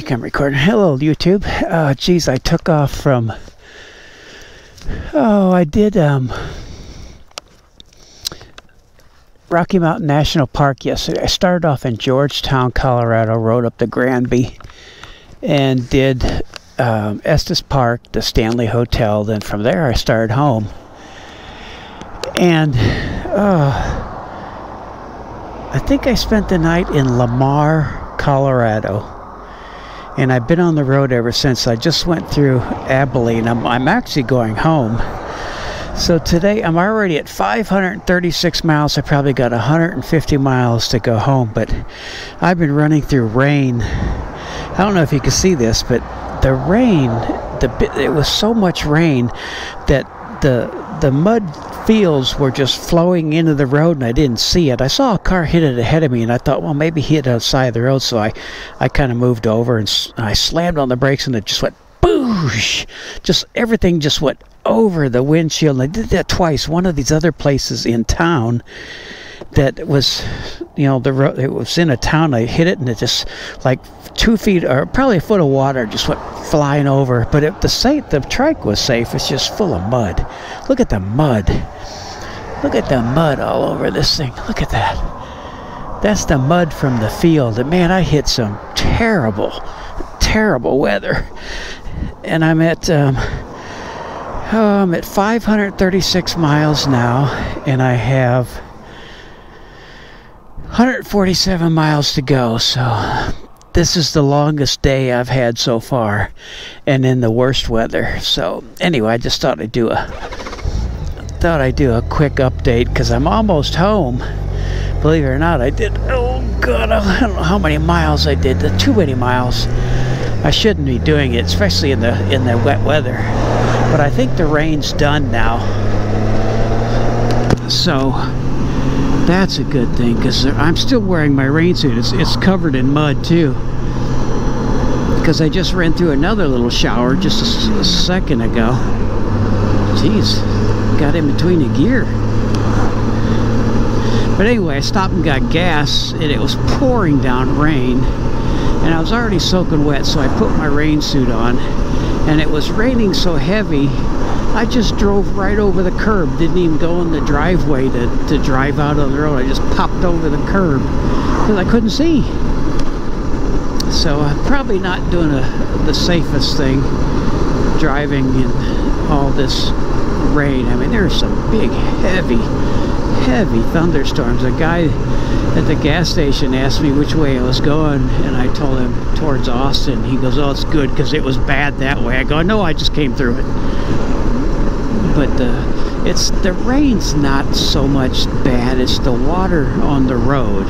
think I'm recording. Hello, YouTube. Uh, geez, I took off from. Oh, I did um, Rocky Mountain National Park yesterday. I started off in Georgetown, Colorado, rode up to Granby, and did um, Estes Park, the Stanley Hotel. Then from there, I started home. And uh, I think I spent the night in Lamar, Colorado and I've been on the road ever since. I just went through Abilene. I'm, I'm actually going home. So today I'm already at 536 miles. I probably got 150 miles to go home, but I've been running through rain. I don't know if you can see this, but the rain, the it was so much rain that the the mud fields were just flowing into the road and I didn't see it. I saw a car hit it ahead of me and I thought, well, maybe hit outside of the road. So I, I kind of moved over and I slammed on the brakes and it just went boosh. Just everything just went over the windshield. And I did that twice. One of these other places in town that was, you know, the road, it was in a town. I hit it and it just like two feet or probably a foot of water just went flying over. But if the safe, the trike was safe. It's just full of mud. Look at the mud. Look at the mud all over this thing. Look at that. That's the mud from the field. And man, I hit some terrible, terrible weather. And I'm at um, oh, I'm at 536 miles now, and I have 147 miles to go. So this is the longest day I've had so far and in the worst weather. So anyway, I just thought I'd do a thought I'd do a quick update because I'm almost home. Believe it or not, I did oh god, I don't know how many miles I did. Too many miles. I shouldn't be doing it, especially in the in the wet weather. But I think the rain's done now. So that's a good thing because I'm still wearing my rain suit. It's, it's covered in mud too. Because I just ran through another little shower just a, a second ago. Jeez, got in between a gear. But anyway, I stopped and got gas and it was pouring down rain. And I was already soaking wet, so I put my rain suit on. And it was raining so heavy I just drove right over the curb. Didn't even go in the driveway to, to drive out on the road. I just popped over the curb because I couldn't see. So I'm probably not doing a, the safest thing driving in all this rain. I mean, there's some big, heavy, heavy thunderstorms. A guy at the gas station asked me which way I was going, and I told him towards Austin. He goes, oh, it's good because it was bad that way. I go, no, I just came through it but uh, it's the rain's not so much bad it's the water on the road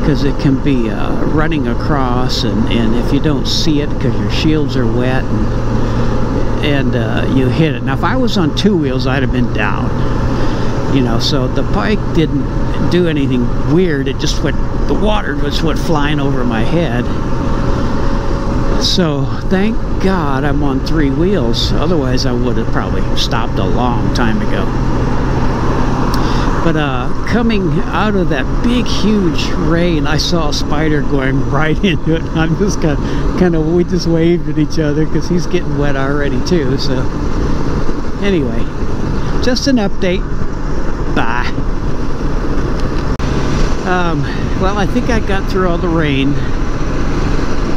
because it can be uh, running across and, and if you don't see it because your shields are wet and, and uh, you hit it. Now if I was on two wheels I'd have been down you know so the bike didn't do anything weird. It just went the water just went flying over my head so thank God I'm on three wheels. Otherwise I would have probably stopped a long time ago. But uh, coming out of that big, huge rain, I saw a spider going right into it. I'm just kind of, kind of, we just waved at each other because he's getting wet already too. So anyway, just an update. Bye. Um, well, I think I got through all the rain.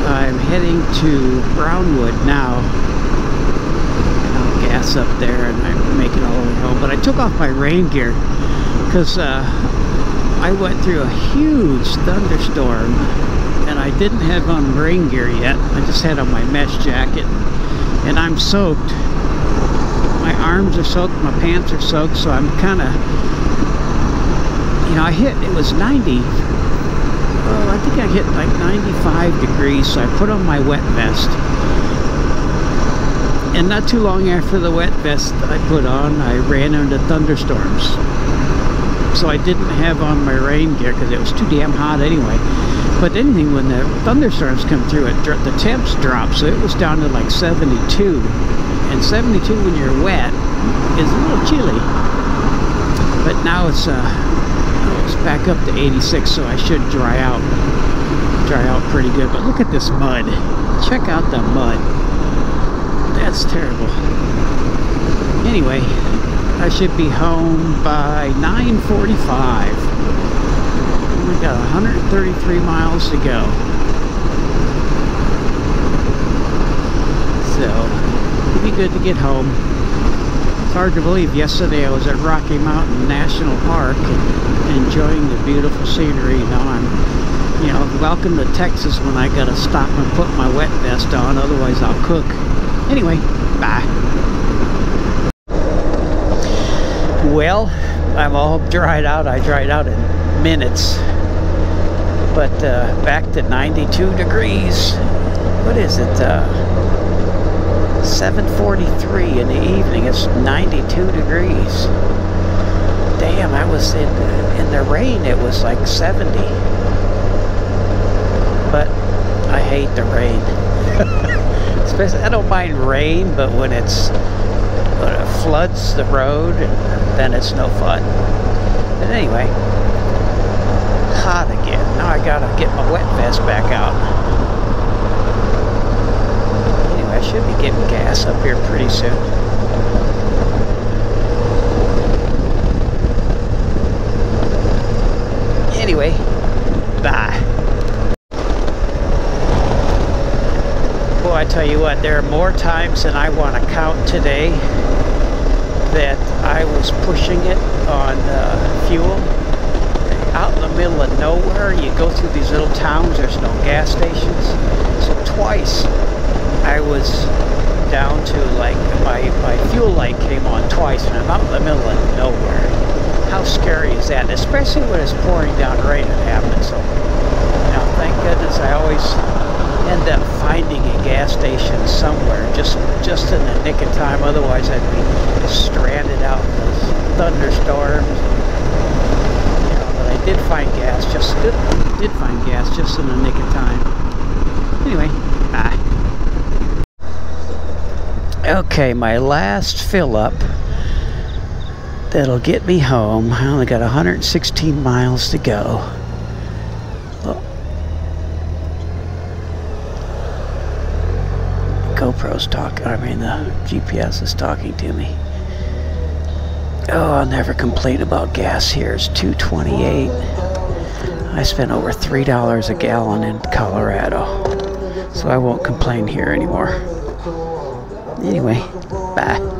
I'm heading to Brownwood now. I'll gas up there and I'm making all the way home. But I took off my rain gear because uh, I went through a huge thunderstorm and I didn't have on rain gear yet. I just had on my mesh jacket and I'm soaked. My arms are soaked, my pants are soaked, so I'm kind of, you know, I hit, it was 90 well, I think I hit like 95 degrees, so I put on my wet vest. And not too long after the wet vest I put on, I ran into thunderstorms. So I didn't have on my rain gear because it was too damn hot anyway. But anything, when the thunderstorms come through, it the temps drop, so it was down to like 72. And 72 when you're wet is a little chilly. But now it's uh, back up to 86 so I should dry out dry out pretty good but look at this mud check out the mud. That's terrible. Anyway, I should be home by 9.45. We got 133 miles to go. So, it'll be good to get home. Hard to believe. Yesterday I was at Rocky Mountain National Park enjoying the beautiful scenery. Now I'm you know, welcome to Texas when I gotta stop and put my wet vest on, otherwise I'll cook. Anyway, bye. Well, I'm all dried out. I dried out in minutes. But uh, back to 92 degrees. What is it? Uh, 7.43 in the evening. It's 92 degrees. Damn, I was in, in the rain. It was like 70 but I hate the rain. I don't mind rain, but when it's when it floods the road, then it's no fun. But anyway, hot again. Now I gotta get my wet vest back out. Anyway, I should be getting gas up here pretty soon. Anyway, bye. Boy, I tell you what, there are more times than I want to count today that I was pushing it on uh, fuel. Out in the middle of nowhere, you go through these little towns, there's no gas stations. So twice I was down to like, my, my fuel light came on twice and I'm out in the middle of nowhere. How scary is that? Especially when it's pouring down rain, it happens. So, now thank goodness I always end up finding a gas station somewhere just just in the nick of time. Otherwise, I'd be stranded out in those thunderstorms. You know, but I did find gas. Just did, did find gas just in the nick of time. Anyway, bye. Okay, my last fill up that'll get me home. I only got 116 miles to go. GoPro's talking, I mean, the GPS is talking to me. Oh, I'll never complain about gas here. It's 228. I spent over $3 a gallon in Colorado. So I won't complain here anymore. Anyway, bye.